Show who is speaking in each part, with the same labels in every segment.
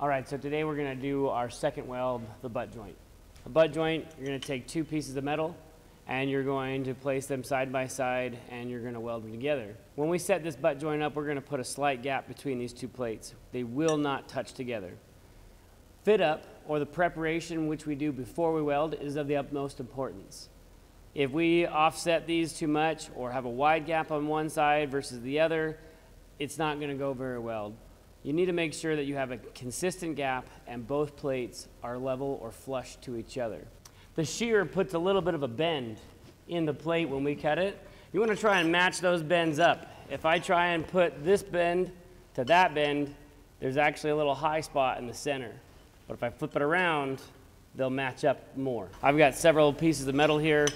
Speaker 1: All right, so today we're gonna do our second weld, the butt joint. A butt joint, you're gonna take two pieces of metal and you're going to place them side by side and you're gonna weld them together. When we set this butt joint up, we're gonna put a slight gap between these two plates. They will not touch together. Fit up, or the preparation which we do before we weld, is of the utmost importance. If we offset these too much or have a wide gap on one side versus the other, it's not gonna go very well. You need to make sure that you have a consistent gap and both plates are level or flush to each other. The shear puts a little bit of a bend in the plate when we cut it. You want to try and match those bends up. If I try and put this bend to that bend, there's actually a little high spot in the center. But if I flip it around, they'll match up more. I've got several pieces of metal here.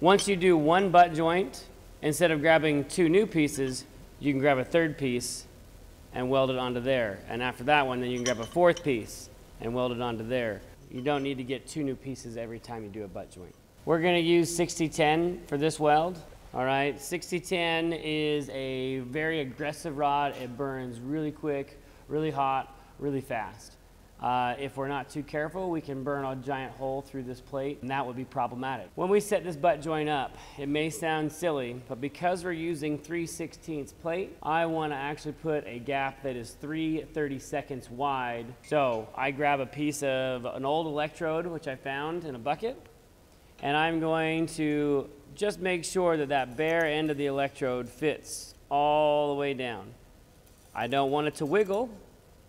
Speaker 1: Once you do one butt joint, instead of grabbing two new pieces, you can grab a third piece and weld it onto there. And after that one, then you can grab a fourth piece and weld it onto there. You don't need to get two new pieces every time you do a butt joint. We're gonna use 6010 for this weld. All right, 6010 is a very aggressive rod. It burns really quick, really hot, really fast. Uh, if we're not too careful, we can burn a giant hole through this plate, and that would be problematic. When we set this butt joint up, it may sound silly, but because we're using 3 16 plate, I want to actually put a gap that is 3 30 seconds wide. So I grab a piece of an old electrode, which I found in a bucket, and I'm going to just make sure that that bare end of the electrode fits all the way down. I don't want it to wiggle,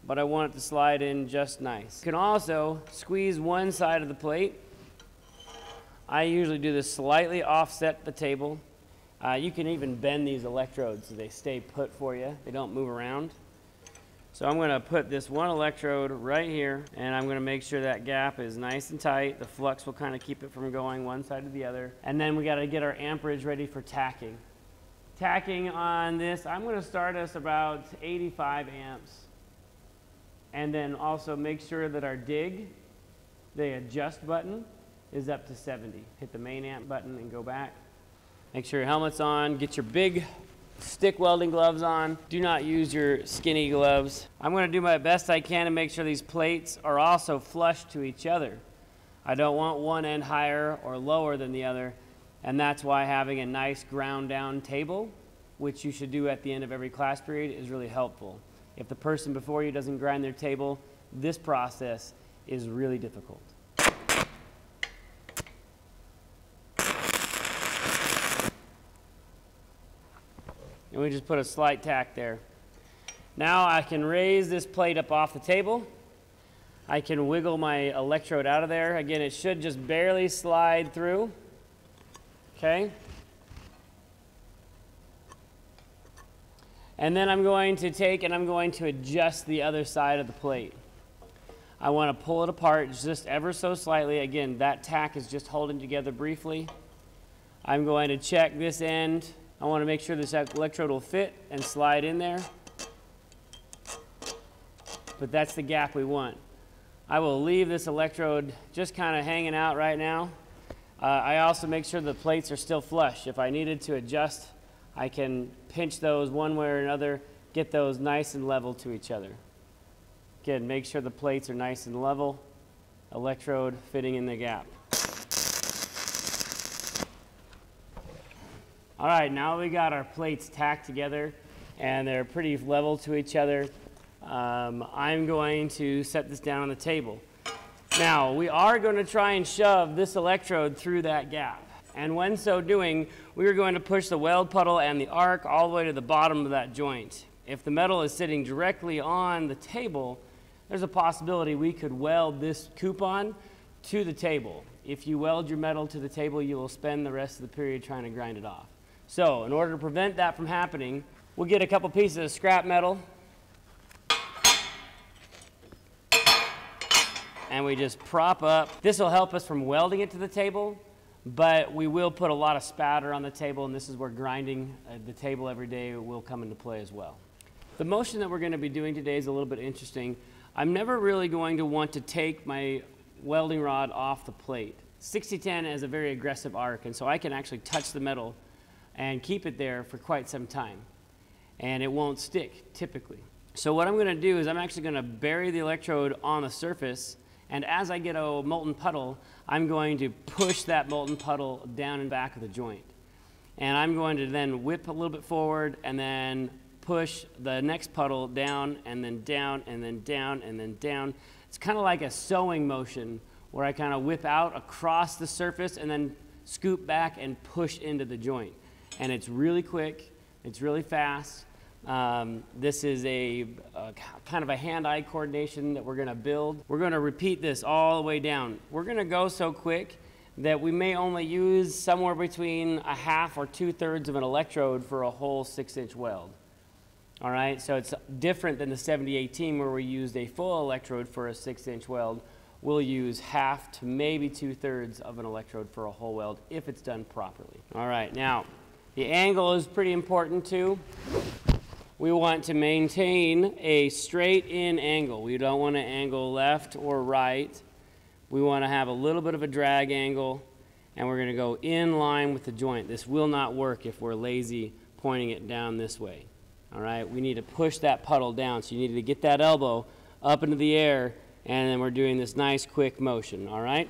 Speaker 1: but I want it to slide in just nice. You can also squeeze one side of the plate. I usually do this slightly offset the table. Uh, you can even bend these electrodes so they stay put for you. They don't move around. So I'm going to put this one electrode right here, and I'm going to make sure that gap is nice and tight. The flux will kind of keep it from going one side to the other. And then we got to get our amperage ready for tacking. Tacking on this, I'm going to start us about 85 amps. And then also make sure that our dig, the adjust button, is up to 70. Hit the main amp button and go back. Make sure your helmet's on. Get your big stick welding gloves on. Do not use your skinny gloves. I'm going to do my best I can to make sure these plates are also flush to each other. I don't want one end higher or lower than the other, and that's why having a nice ground down table, which you should do at the end of every class period, is really helpful. If the person before you doesn't grind their table, this process is really difficult. And we just put a slight tack there. Now I can raise this plate up off the table. I can wiggle my electrode out of there. Again, it should just barely slide through. Okay? And then I'm going to take and I'm going to adjust the other side of the plate. I want to pull it apart just ever so slightly. Again, that tack is just holding together briefly. I'm going to check this end. I want to make sure this electrode will fit and slide in there. But that's the gap we want. I will leave this electrode just kind of hanging out right now. Uh, I also make sure the plates are still flush. If I needed to adjust I can pinch those one way or another, get those nice and level to each other. Again, make sure the plates are nice and level, electrode fitting in the gap. All right, now we got our plates tacked together and they're pretty level to each other. Um, I'm going to set this down on the table. Now, we are going to try and shove this electrode through that gap. And when so doing, we are going to push the weld puddle and the arc all the way to the bottom of that joint. If the metal is sitting directly on the table, there's a possibility we could weld this coupon to the table. If you weld your metal to the table, you will spend the rest of the period trying to grind it off. So in order to prevent that from happening, we'll get a couple pieces of scrap metal and we just prop up. This will help us from welding it to the table but we will put a lot of spatter on the table, and this is where grinding uh, the table every day will come into play as well. The motion that we're going to be doing today is a little bit interesting. I'm never really going to want to take my welding rod off the plate. 6010 is a very aggressive arc, and so I can actually touch the metal and keep it there for quite some time. And it won't stick, typically. So what I'm going to do is I'm actually going to bury the electrode on the surface, and as I get a molten puddle, I'm going to push that molten puddle down and back of the joint. And I'm going to then whip a little bit forward and then push the next puddle down and then down and then down and then down. It's kind of like a sewing motion where I kind of whip out across the surface and then scoop back and push into the joint. And it's really quick, it's really fast. Um, this is a, a, kind of a hand-eye coordination that we're going to build. We're going to repeat this all the way down. We're going to go so quick that we may only use somewhere between a half or two-thirds of an electrode for a whole six-inch weld. All right, so it's different than the 7018 where we used a full electrode for a six-inch weld. We'll use half to maybe two-thirds of an electrode for a whole weld if it's done properly. All right, now the angle is pretty important too we want to maintain a straight in angle. We don't want to angle left or right. We want to have a little bit of a drag angle and we're going to go in line with the joint. This will not work if we're lazy pointing it down this way. All right, we need to push that puddle down. So you need to get that elbow up into the air and then we're doing this nice quick motion. All right.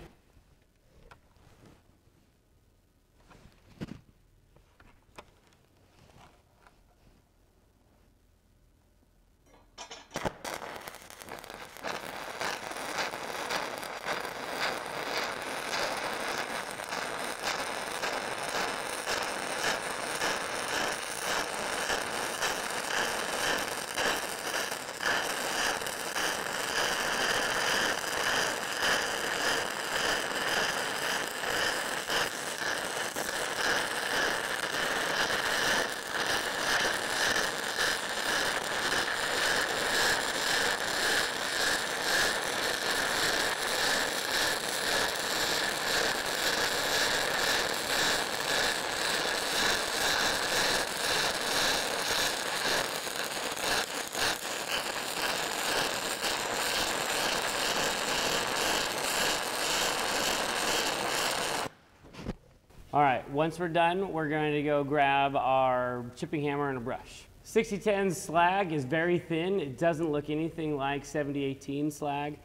Speaker 1: All right, once we're done, we're going to go grab our chipping hammer and a brush. 6010 slag is very thin. It doesn't look anything like 7018 slag.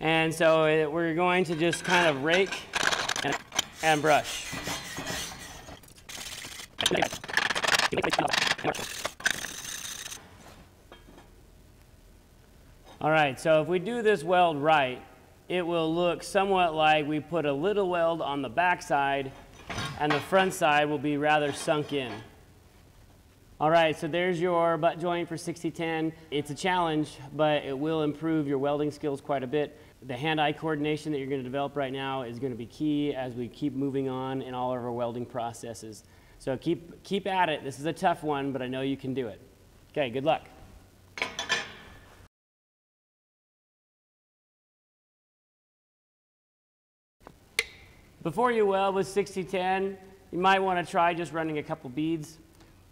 Speaker 1: And so we're going to just kind of rake and, and brush. All right, so if we do this weld right, it will look somewhat like we put a little weld on the backside and the front side will be rather sunk in. All right, so there's your butt joint for 6010. It's a challenge, but it will improve your welding skills quite a bit. The hand-eye coordination that you're going to develop right now is going to be key as we keep moving on in all of our welding processes. So keep, keep at it. This is a tough one, but I know you can do it. Okay, good luck. Before you weld with 6010, you might want to try just running a couple beads.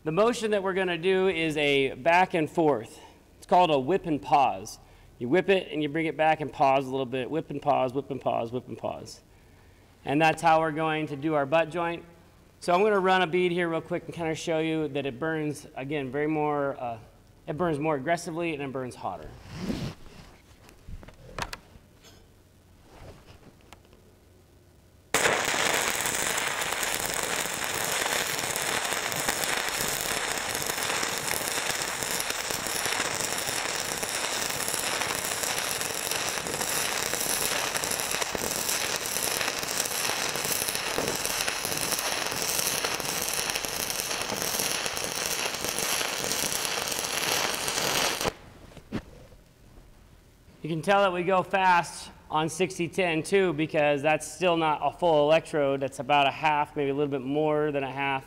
Speaker 1: The motion that we're going to do is a back and forth. It's called a whip and pause. You whip it and you bring it back and pause a little bit. Whip and pause, whip and pause, whip and pause. And that's how we're going to do our butt joint. So I'm going to run a bead here real quick and kind of show you that it burns, again, very more, uh, it burns more aggressively and it burns hotter. You can tell that we go fast on 6010 too because that's still not a full electrode. That's about a half, maybe a little bit more than a half.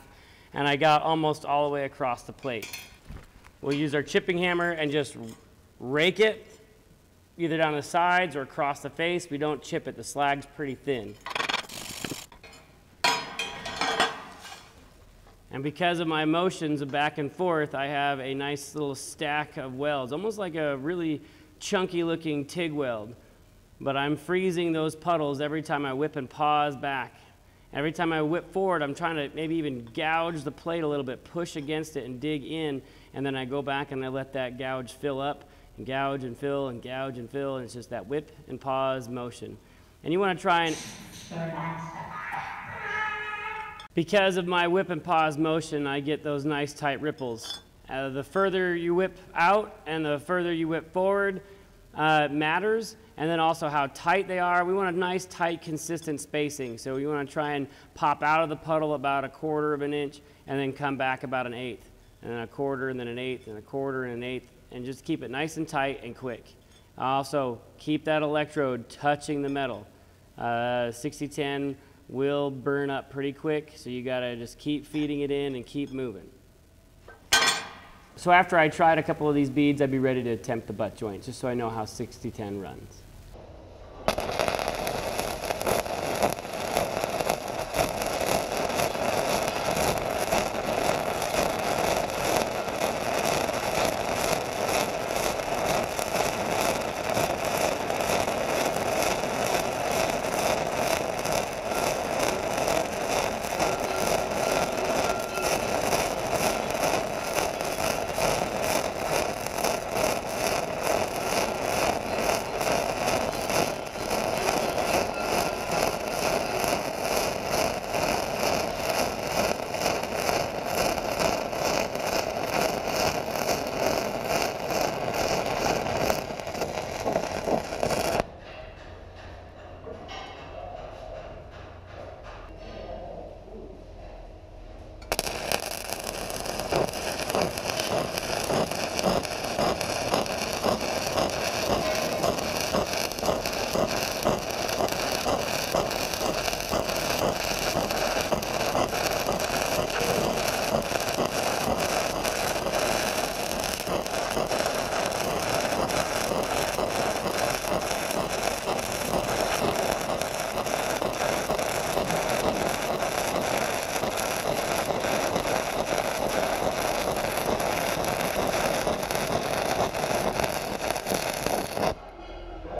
Speaker 1: And I got almost all the way across the plate. We'll use our chipping hammer and just rake it either down the sides or across the face. We don't chip it. The slag's pretty thin. And because of my motions of back and forth, I have a nice little stack of welds, almost like a really chunky looking TIG weld. But I'm freezing those puddles every time I whip and pause back. Every time I whip forward, I'm trying to maybe even gouge the plate a little bit, push against it and dig in. and then I go back and I let that gouge fill up, and gouge and fill, and gouge and fill, and it's just that whip and pause motion. And you want to try and because of my whip and pause motion, I get those nice tight ripples. Uh, the further you whip out and the further you whip forward uh, matters, and then also how tight they are. We want a nice, tight, consistent spacing. So you want to try and pop out of the puddle about a quarter of an inch, and then come back about an eighth, and then a quarter, and then an eighth, and a quarter, and an eighth, and just keep it nice and tight and quick. Also, keep that electrode touching the metal. Uh, 6010 will burn up pretty quick, so you gotta just keep feeding it in and keep moving. So after I tried a couple of these beads, I'd be ready to attempt the butt joint, just so I know how 6010 runs.